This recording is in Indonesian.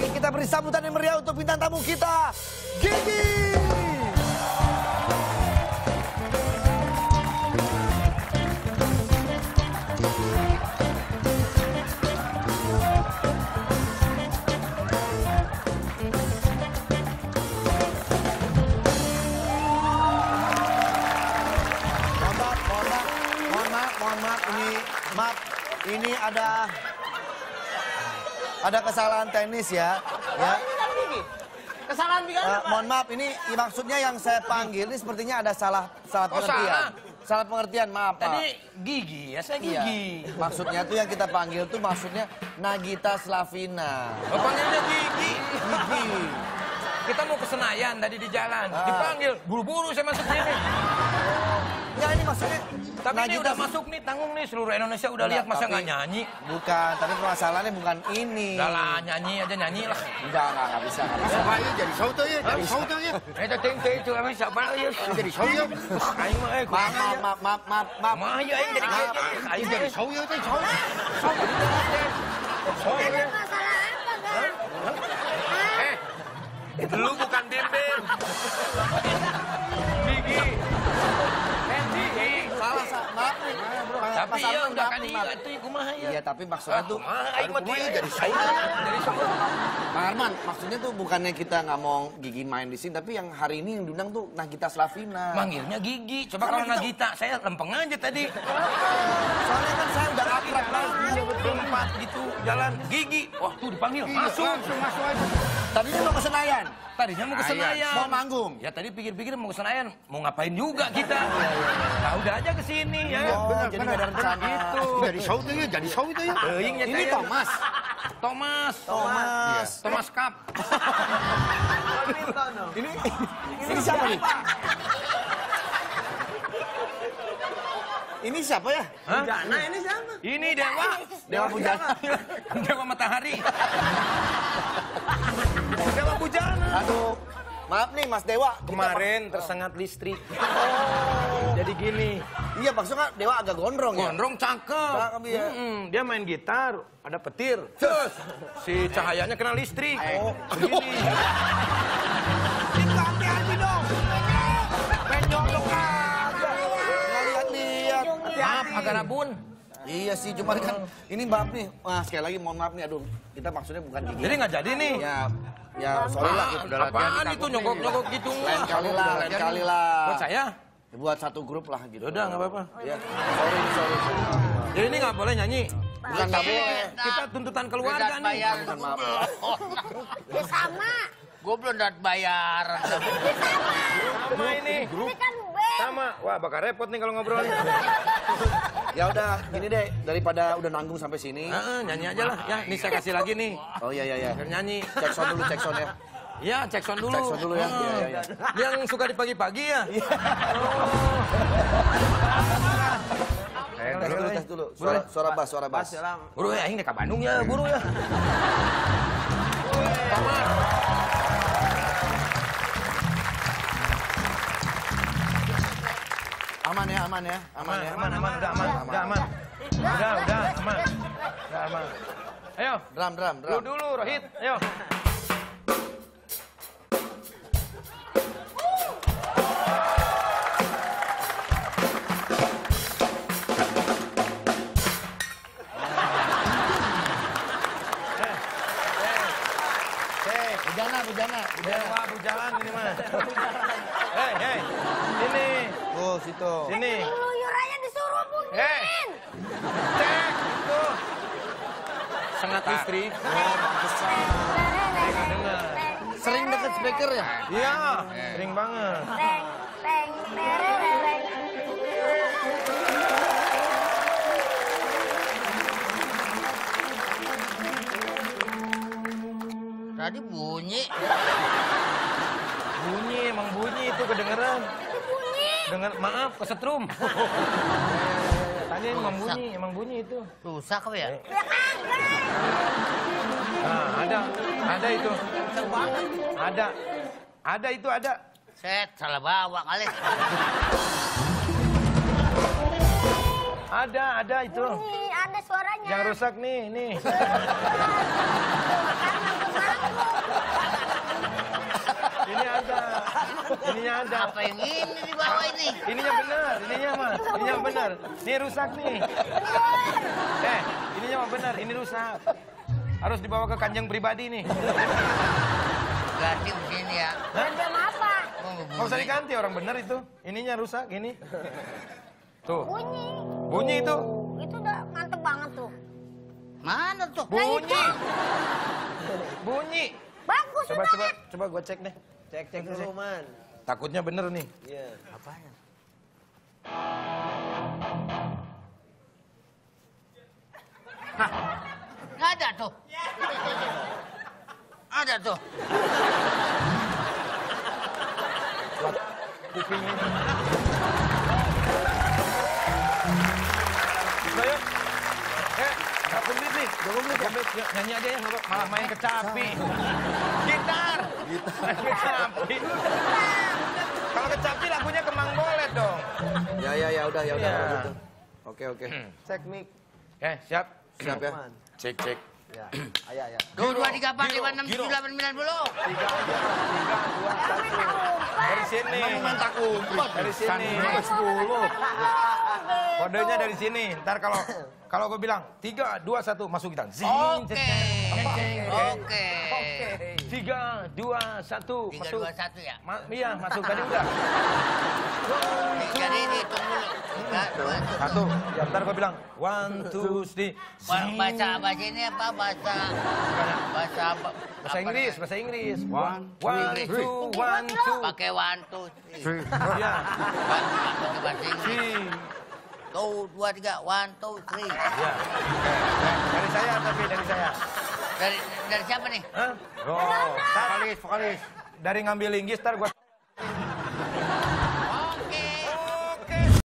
lagi kita beri sambutan yang meriah untuk bintang tamu kita, Gigi. Ini ada ada kesalahan teknis ya, ya. Kesalahan Bigan Eh, apa? mohon maaf, ini maksudnya yang saya panggil ini sepertinya ada salah salah Oh, pengertian. salah? Salah pengertian, maaf Pak. Tadi gigi, ya saya Iya. gigi. Maksudnya tuh yang kita panggil tuh maksudnya Nagita Slavina. Oh, panggilnya gigi. Gigi. Kita mau ke Senayan tadi di jalan. Ah. Dipanggil, buru-buru saya masuk sini. Ya ini maksudnya Tapi ini Nagita udah masuk nih, tanggung nih. Seluruh Indonesia udah lihat, masa nggak nyanyi? Bukan, tapi permasalahannya bukan ini. Udah lah, nyanyi aja nyanyi lah. Enggak, enggak, enggak bisa, enggak bisa. Ayo jadi sauto ya, jadi sauto ya. Eh, ting ting itu emang siapa ya? Jadi sauto. Aing mah eh, Maaf, maaf, maaf, maaf, maaf, maaf. Mah ya aing jadi Maaf. aing Jadi jadi sauto teh sauto. soalnya. Masalah apa, Gang? Eh, lu bukan Ya kan nih, iya itu kumaha ya. Iya, tapi maksudnya tuh Kumaha aing mah jadi Aing jadi sauto. Bang Arman, maksudnya tuh bukannya kita nggak mau Gigi main di sini, tapi yang hari ini yang diundang tuh Nagita Slavina. Manggilnya Gigi. Coba kalau kita- Nagita, saya lempeng aja tadi. Soalnya kan saya udah akrab banget. Tempat gitu, jalan. Gigi. Wah, tuh dipanggil. Masuk. Langsung masuk aja. Tadinya mau ke Senayan. Tadinya mau ke Senayan. Mau manggung. Ya tadi pikir-pikir mau ke Senayan, mau ngapain juga kita. Nah udah aja ke sini ya. Oh, jadi nggak ada rencana. Gitu. Jadi sauto ya, jadi ya. Teuing ya, Ini teh. Thomas. Thomas. Thomas. Thomas Cup. Ini ini siapa nih? Ini siapa ya? Hah? Ini Dewa. Dewa Bujana. Dewa Matahari. Dewa Bujana. Aduh, maaf nih Mas Dewa. Kita- Kemarin tersengat listrik. Jadi gini. Iya maksudnya Dewa agak gondrong ya. Gondrong cakep. Cakep, iya. Mm-mm, Dia main gitar, ada petir. Terus si cahayanya kena listrik. Oh. Begini. Itu hati-hati dong. Penyok dong kagak. Nggak lihat-lihat. Maaf, agak rabun. Iya sih, cuman kan ini maaf nih. Wah sekali lagi mohon maaf nih, aduh. Kita maksudnya bukan gigi. Jadi nggak jadi nih. Ya, ya sorry lah. Ah, Gitu. apaan itu nyogok-nyogok gitu? Lain kali lah, lain kali lah. Buat saya? Buat satu grup lah gitu. Udah, nggak apa-apa. Ya, sorry, sorry. sorry. Jadi ini nggak boleh nyanyi. Bukan nggak boleh. Kita tuntutan keluarga nih. Mohon maaf. Ya sama. Gue belum dapat bayar. Sama ini. Ini kan. Sama. Wah, bakal repot nih kalau ngobrol. Ya udah, gini deh, daripada udah nanggung sampai sini. Ah, nyanyi aja lah. Ya, ini saya kasih lagi nih. Oh iya iya iya. Nyanyi. Cek sound dulu, cek sound ya. Ya, cek sound dulu. Cek sound dulu ya. Ah. Iya, iya, iya. Yang suka di pagi-pagi ya? Tes dulu, tes dulu. Suara, suara bass, suara bass. Buru ya, ini ke Bandung ya, buru ya. Kamar. Aman ya, aman ya, aman ya. Aman, aman, udah aman, udah aman. Udah, udah, aman. Udah aman. Ayo, Drum, drum, lu drum. dulu, Rohit. Ayo. Hei, bujana, bujana, bujana. Dewa bujangan ini mah. Hei, hei. Sini, Oh, situ. sini. Keluyur aja disuruh Hei. bunyiin. Cek, itu. Sengat listrik. Dengar. Sering deket speaker ya? Iya, sering banget. Teng, teng, terereng. Tadi bunyi. Bunyi, emang bunyi itu kedengeran. Dengar, maaf, kesetrum. Tadi emang bunyi, emang bunyi itu. Rusak apa ya? Nah, ada, ada itu. Ada, ada itu ada. Set, salah bawa kali. Ada, ada itu. Bunyi, ada suaranya. Yang rusak nih, nih. Ini ada. Ininya ada. Apa yang ini di bawah ini? Ininya benar, ininya mah, ininya benar. Ini rusak nih. Eh, ininya mah benar, ini rusak. Harus dibawa ke kanjeng pribadi nih. Ganti sini ya. Jam apa? Oh, Nggak usah diganti orang benar itu. Ininya rusak, ini. Tuh, Bunyi. bunyi itu. Itu udah mantep banget tuh. Mana tuh? Bunyi. Bunyi. Bagus Coba, coba, coba gue cek deh. Cek, cek dulu, Man. Takutnya bener nih. Apanya? Hah, nggak ada tuh. Ada tuh. Kupingnya. Yuk. Eh, nggak komplit nih. Komplit. Nyanyi aja ya, malah main kecapi. Gitar. Gitar. kecapi. Kalau kecapi lagunya kemang bolet dong. Ya ya ya udah ya udah Iya. gitu. Oke oke. Cek mic. Eh, siap. Siap ya. Cek, cek. Ya. Ayo, ayo. Dua, dua, tiga, empat, lima, enam, tujuh, delapan, sembilan, puluh. Tiga, tiga, tiga, dua, satu. Dari sini. tak umpet. Dari sini. sepuluh. Kodenya dari sini. Ntar kalau kalau gue bilang tiga, dua, satu, masuk kita. Zing, Oke. cek. Oke. Tiga, dua, satu, Tiga, masuk. dua, satu ya. Ma iya, masuk tadi udah. Jadi dihitung dulu. Satu. Ya, ntar gue bilang one, two, three. Ba- Zing. Bahasa ini apa? Bahasa bahasa apa? Bahasa Inggris, bahasa Inggris. One, two, one, two. Pakai one, two, three. Ya. Ba- Pakai bahasa Inggris. Tuh, dua, tiga, one, two, three. Ya. Dari saya tapi dari saya. Dari dari siapa nih? Hah? Oh, vokalis, vokalis. Dari ngambil linggis, ntar gue